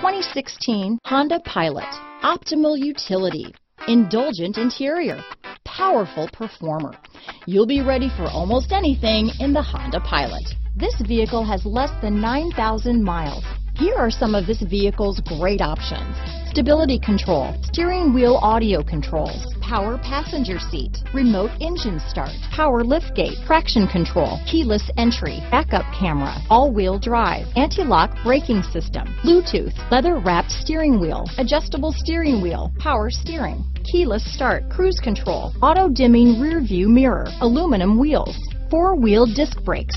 2016 Honda Pilot. Optimal utility, indulgent interior, powerful performer. You'll be ready for almost anything in the Honda Pilot. This vehicle has less than 9,000 miles. Here are some of this vehicle's great options. Stability control, steering wheel audio controls, power passenger seat, remote engine start, power liftgate, traction control, keyless entry, backup camera, all-wheel drive, anti-lock braking system, Bluetooth, leather-wrapped steering wheel, adjustable steering wheel, power steering, keyless start, cruise control, auto-dimming rear view mirror, aluminum wheels, four-wheel disc brakes,